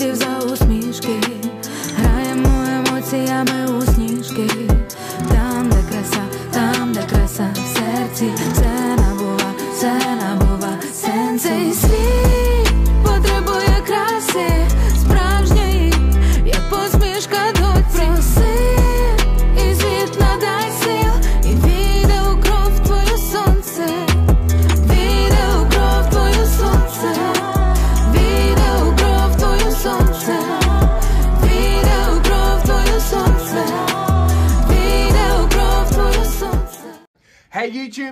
світів за усмішки, граємо емоціями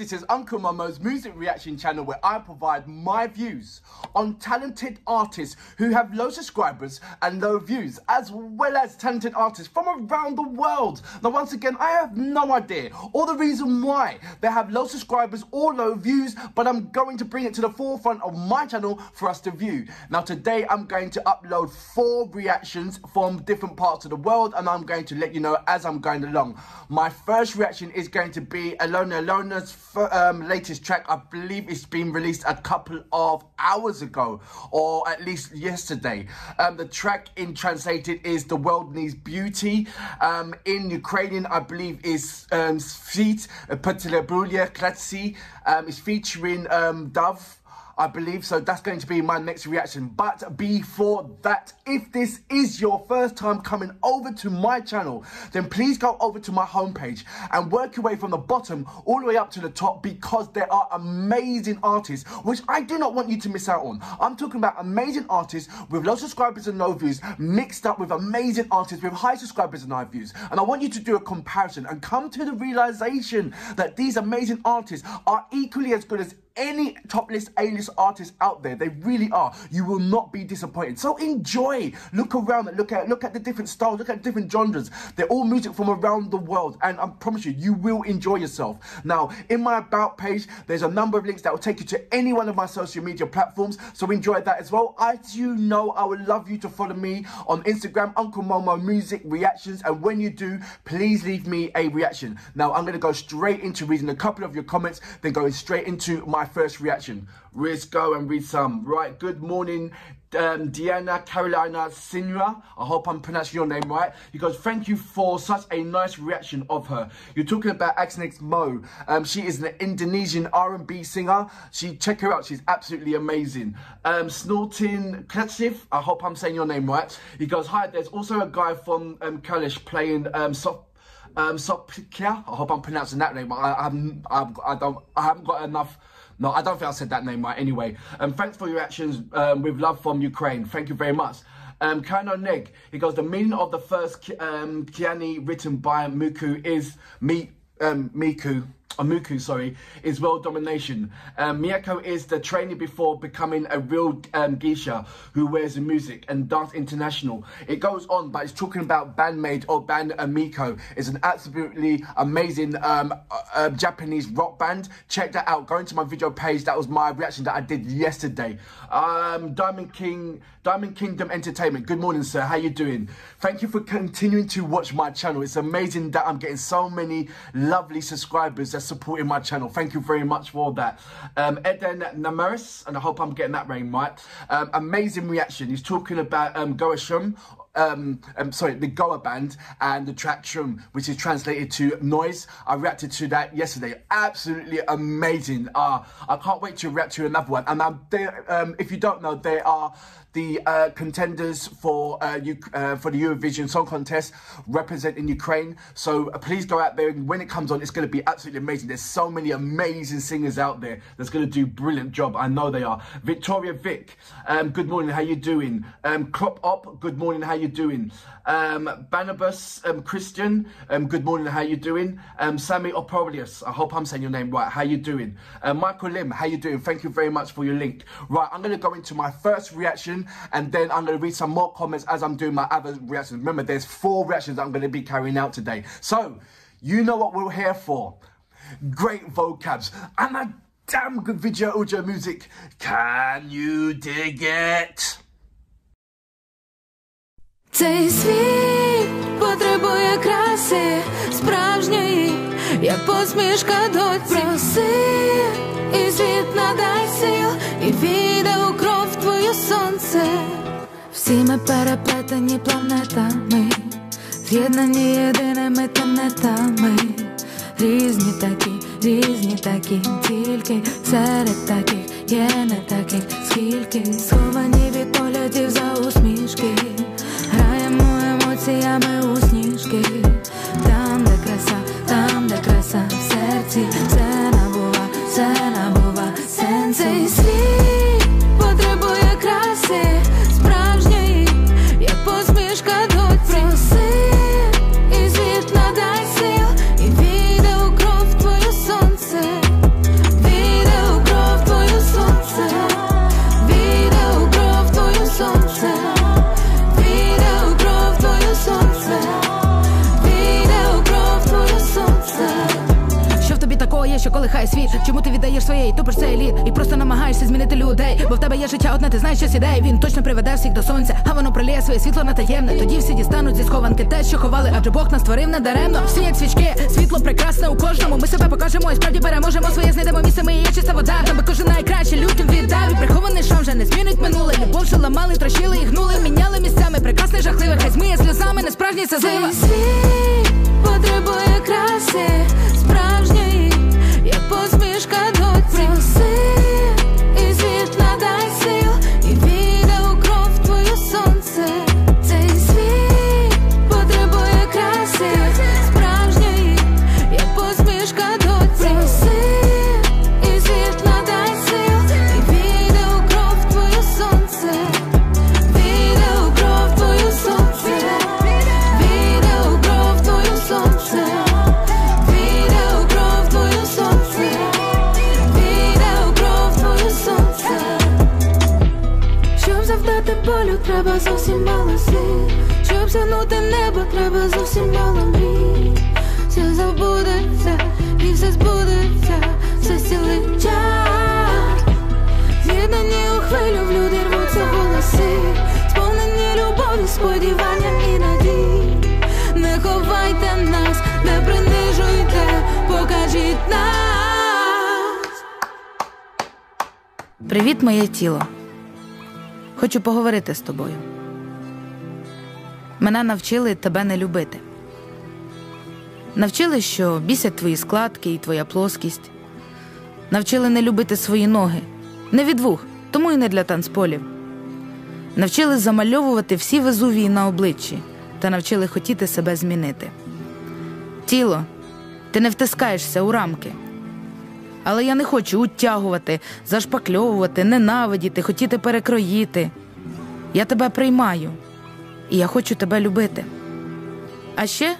this is Uncle Momo's music reaction channel where I provide my views on talented artists who have low subscribers and low views, as well as talented artists from around the world. Now, once again, I have no idea or the reason why they have low subscribers or low views, but I'm going to bring it to the forefront of my channel for us to view. Now, today I'm going to upload four reactions from different parts of the world, and I'm going to let you know as I'm going along. My first reaction is going to be Alyona Alyona's um, latest track. I believe it's been released a couple of hours ago, or at least yesterday. Um, the track in translated is "The World Needs Beauty." Um, in Ukrainian, I believe is um, "Svit Petlebrulia Klatsi." Um, it's featuring um, Dove. I believe so. That's going to be my next reaction. But before that, if this is your first time coming over to my channel, then please go over to my homepage and work your way from the bottom all the way up to the top because there are amazing artists which I do not want you to miss out on. I'm talking about amazing artists with low subscribers and no views mixed up with amazing artists with high subscribers and high views. And I want you to do a comparison and come to the realization that these amazing artists are equally as good as any top list A-list artists out there. They really are. You will not be disappointed. So enjoy. Look around look at look at the different styles, look at different genres. They're all music from around the world. And I promise you, you will enjoy yourself. Now, in my about page, there's a number of links that will take you to any one of my social media platforms. So enjoy that as well. As you know, I would love you to follow me on Instagram, Uncle Momo Music Reactions. And when you do, please leave me a reaction. Now, I'm going to go straight into reading a couple of your comments, then going straight into my first reaction. Let's go and read some. Right, good morning, um, Diana Carolina Sinra. I hope I'm pronouncing your name right. He goes, thank you for such a nice reaction of her. You're talking about Axnex Mo. Um, she is an Indonesian R&B singer. She Check her out. She's absolutely amazing. Um, Snorting Kletsif. I hope I'm saying your name right. He goes, hi, there's also a guy from um, Kalish playing um, soft um, Sopkia. I hope I'm pronouncing that name. I, I, I've, I don't, I haven't got enough. No, I don't think I said that name right. Anyway, um, thanks for your actions um, with love from Ukraine. Thank you very much. Um, Kano Neg, he goes, the meaning of the first um, Kiani written by Muku is me, um, Miku. Uh, Muku, sorry, is world domination. Um, Miyako is the trainee before becoming a real um, geisha who wears the music and dance international. It goes on, but it's talking about bandmate or band Amiko. It's an absolutely amazing um, uh, uh, Japanese rock band. Check that out. Go into my video page. That was my reaction that I did yesterday. Um, Diamond King, Diamond Kingdom Entertainment. Good morning, sir. How you doing? Thank you for continuing to watch my channel. It's amazing that I'm getting so many lovely subscribers supporting my channel. Thank you very much for that. Um, Eden Namaris, and I hope I'm getting that name right. Um, amazing reaction. He's talking about um, Goashum um, um, sorry, the Goa band and the track which is translated to noise. I reacted to that yesterday. Absolutely amazing. Uh, I can't wait to react to another one. And um, they, um, if you don't know, they are the uh, contenders for uh, uh, for the Eurovision Song Contest representing Ukraine. So uh, please go out there. And when it comes on, it's going to be absolutely amazing. There's so many amazing singers out there that's going to do brilliant job. I know they are. Victoria Vick, um, good morning. How you doing? Um, Crop Up, good morning. How you doing? Um, um, Christian, um, good morning. How you doing? Um, Sammy Opolius, I hope I'm saying your name right. How you doing? Uh, Michael Lim, how you doing? Thank you very much for your link. Right, I'm going to go into my first reaction and then I'm going to read some more comments as I'm doing my other reactions. Remember, there's four reactions I'm going to be carrying out today. So, you know what we're here for. Great vocabs and a damn good video audio music. Can you dig it? Цей світ потребує краси справжньої, як посмішка доці. Проси, і світ надай сил, і війде у кров твою Сонце. Всі ми переплетені планетами, з'єднані єдиними тенетами, різні такі, різні такі, тільки серед таких є не таких, скільки сховані від поглядів за усмішки, граємо емоціями у сніжки, там, де краса, там, де краса. В серці, все набува, все набува сенсу. Одне, ти знаєш, що ідеї Він точно приведе всіх до сонця, а воно проліє своє світло на таємне. Тоді всі дістануть зі схованки те, що ховали, адже Бог нас створив недаремно. Всі як свічки, світло прекрасне у кожному. Ми себе покажемо і справді переможемо своє знайдемо місце. Ми є чиста вода. Аби кожен найкраще людям віддав. І прихований шам вже не змінить минуле. Любов, що ламали, трощили і гнули, міняли місцями. Прекрасне, жахливе, хай змиє сльозами, не справжній це злива. Світ потребує краси, справжньої, як посмішка доці. Проси, Щоб сягнути небо, треба зовсім мало мрій. Все забудеться і все збудеться, все цілий час. З'єднані у хвилю в люди рвуться голоси, сповнені любові, сподівання і надій. Не ховайте нас, не принижуйте, покажіть нас. Привіт, моє тіло. Хочу поговорити з тобою. Мене навчили тебе не любити. Навчили, що бісять твої складки і твоя плоскість. Навчили не любити свої ноги. Не від вух, тому і не для танцполів. Навчили замальовувати всі везувії на обличчі та навчили хотіти себе змінити. Тіло, ти не втискаєшся у рамки. Але я не хочу утягувати, зашпакльовувати, ненавидіти, хотіти перекроїти. Я тебе приймаю, і я хочу тебе любити. А ще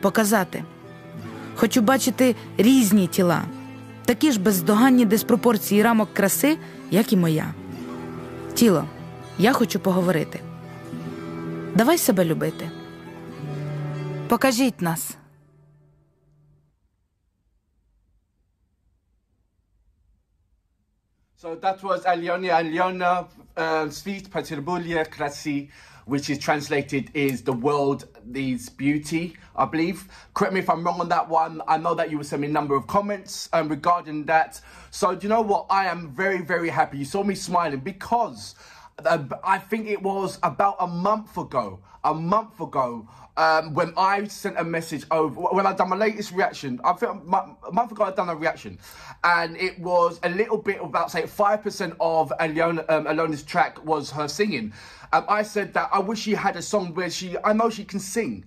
показати. Хочу бачити різні тіла, такі ж бездоганні диспропорції рамок краси, як і моя. Тіло, я хочу поговорити. Давай себе любити. Покажіть нас. So that was Alyona Alyona uh, Patirbulia Krasi, which is translated is the world needs beauty, I believe. Correct me if I'm wrong on that one. I know that you were sending a number of comments um, regarding that. So do you know what? I am very, very happy. You saw me smiling because uh, I think it was about a month ago, a month ago, um, when I sent a message over, when I done my latest reaction, I think a month ago I done a reaction, and it was a little bit about say five percent of Alyona, um, Alyona's track was her singing. Um, I said that I wish she had a song where she, I know she can sing.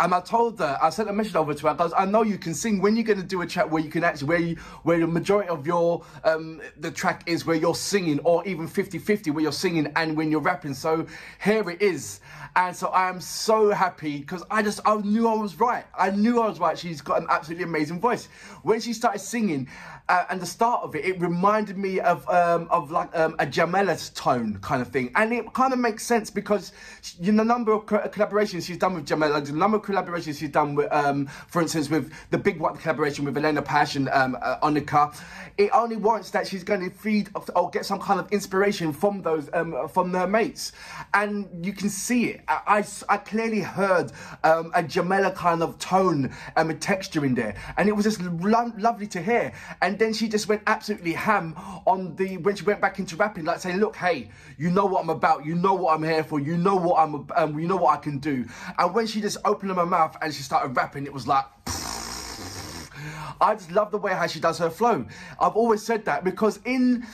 And I told her, I sent a message over to her. I goes, I know you can sing. When you're going to do a track where you can actually, where you, where the majority of your, um, the track is where you're singing, or even 50-50 where you're singing and when you're rapping. So here it is. And so I am so happy because I just, I knew I was right. I knew I was right. She's got an absolutely amazing voice. When she started singing, uh, and the start of it, it reminded me of um, of like um, a Jamala's tone kind of thing, and it kind of makes sense because you know the number of co- collaborations she's done with Jamala, the number collaborations she's done with, um, for instance, with the big one collaboration with Alina Pash and um, uh, it only warrants that she's going to feed or get some kind of inspiration from those um, from her mates, and you can see it. I, I, I clearly heard um, a Jamala kind of tone and a texture in there, and it was just lo- lovely to hear. And and then she just went absolutely ham on the when she went back into rapping, like saying, "Look, hey, you know what I'm about, you know what I'm here for, you know what I'm, um, you know what I can do." And when she just opened her mouth and she started rapping, it was like. I just love the way how she does her flow. I've always said that because in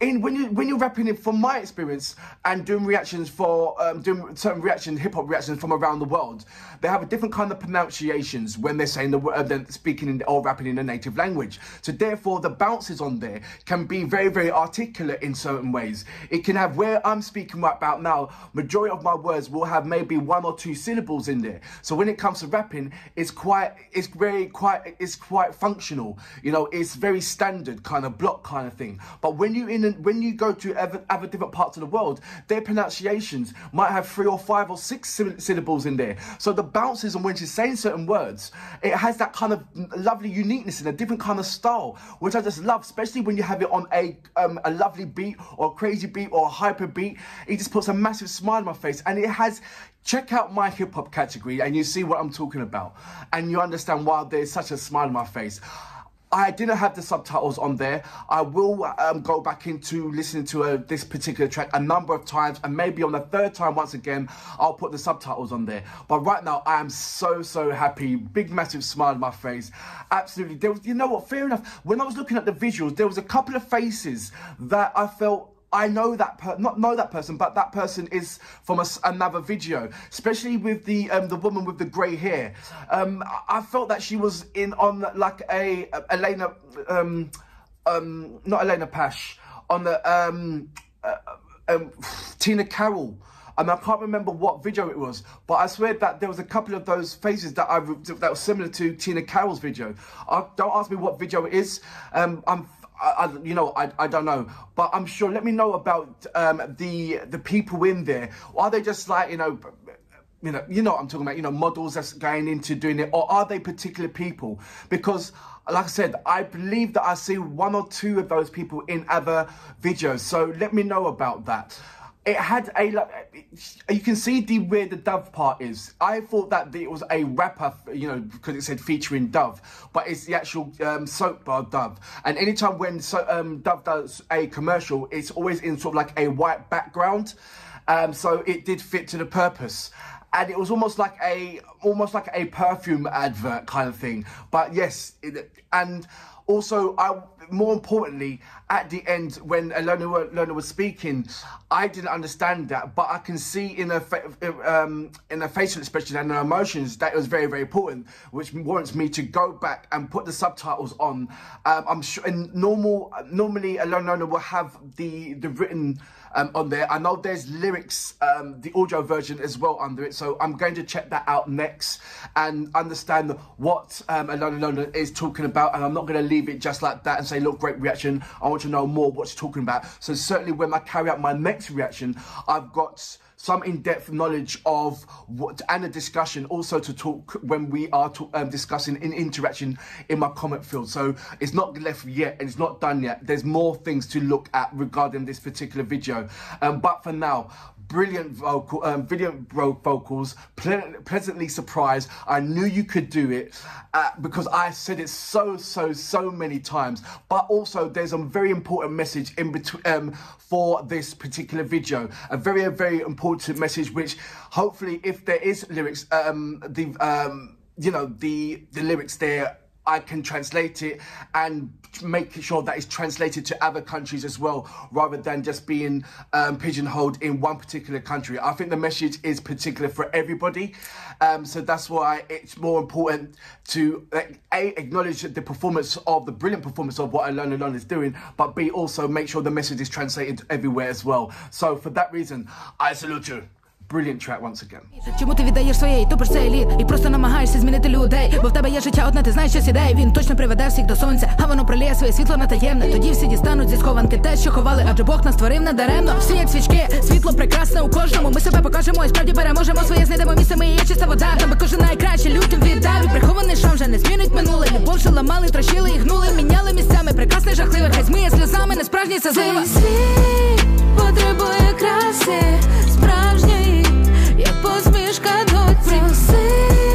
in when you when you're rapping it from my experience and doing reactions for um, doing certain reactions hip hop reactions from around the world, they have a different kind of pronunciations when they're saying the word, uh, they're speaking in, or rapping in a native language. So therefore, the bounces on there can be very very articulate in certain ways. It can have where I'm speaking right about now. Majority of my words will have maybe one or two syllables in there. So when it comes to rapping, it's quite it's very quite it's quite functional. You know, it's very standard kind of block kind of thing. But when you in when you go to other, other different parts of the world, their pronunciations might have three or five or six syllables in there. So the bounces and when she's saying certain words, it has that kind of lovely uniqueness and a different kind of style, which I just love, especially when you have it on a um, a lovely beat or a crazy beat or a hyper beat. It just puts a massive smile on my face, and it has check out my hip hop category and you see what I'm talking about, and you understand why there's such a smile on my face. I didn't have the subtitles on there. I will um, go back into listening to uh, this particular track a number of times, and maybe on the third time, once again, I'll put the subtitles on there. But right now, I am so so happy. Big massive smile on my face. Absolutely. There was, you know what? Fair enough. When I was looking at the visuals, there was a couple of faces that I felt I know that per- not know that person, but that person is from a, another video. Especially with the um, the woman with the grey hair. Um, I, I felt that she was in on like a, a Elena, um, um, not Alina Pash, on the um, uh, um, Tina Karol. And I can't remember what video it was, but I swear that there was a couple of those faces that I that was similar to Tina Karol's video. Uh, don't ask me what video it is. Um, I'm I, I, you know, I, I don't know, but I'm sure. Let me know about um, the the people in there. Are they just like you know, you know, you know what I'm talking about? You know, models that's going into doing it, or are they particular people? Because, like I said, I believe that I see one or two of those people in other videos. So let me know about that it had a like you can see the where the dove part is. I thought that it was a rapper you know because it said featuring dove but it's the actual um, soap bar dove. And anytime when so, um, dove does a commercial it's always in sort of like a white background. Um, so it did fit to the purpose. And it was almost like a almost like a perfume advert kind of thing. But yes it, and also, I more importantly, at the end when Alyona, Alyona was speaking, I didn't understand that, but I can see in her um, in her facial expression and her emotions that it was very very important, which warrants me to go back and put the subtitles on. Um, I'm sure, and normal normally Alyona will have the the written um, on there. I know there's lyrics, um, the audio version as well under it, so I'm going to check that out next and understand what um, Alyona Alyona is talking about. And I'm not going to leave it just like that and say, look, great reaction. I want to know more what she's talking about. So certainly when I carry out my next reaction, I've got some in-depth knowledge of what and a discussion also to talk when we are to, um, discussing in interaction in my comment field. So it's not left yet and it's not done yet. There's more things to look at regarding this particular video. Um, but for now brilliant vocal, um, brilliant vocals, ple- pleasantly surprised. I knew you could do it uh, because I said it so, so, so many times. But also, there's a very important message in between um, for this particular video. A very, very important message, which hopefully, if there is lyrics, um, the um, you know the the lyrics there I can translate it and make sure that it's translated to other countries as well, rather than just being um, pigeonholed in one particular country. I think the message is particular for everybody, um, so that's why it's more important to a acknowledge the performance of the brilliant performance of what Alyona Alyona is doing, but b also make sure the message is translated everywhere as well. So for that reason, I salute you. Brilliant track once again. Чому ти віддаєш своє і тупиш цей лід? І просто намагаєшся змінити людей, бо в тебе є життя одне, ти знаєш, що сідає. Він точно приведе всіх до сонця, а воно проліє своє світло на таємне. Тоді всі дістануть зі схованки те, що ховали, адже Бог нас створив надаремно. Всі як свічки, світло прекрасне у кожному. Ми себе покажемо і справді переможемо своє, знайдемо місце, ми є чиста вода. Там кожен найкраще людям віддав і прихований шам вже не змінить минуле. Любов що ламали, трощили і гнули, міняли місцями. Прекрасне, жахливе, хай змиє сльозами, не справжній це злива. Світ потребує краси. Я посмішка до цих сил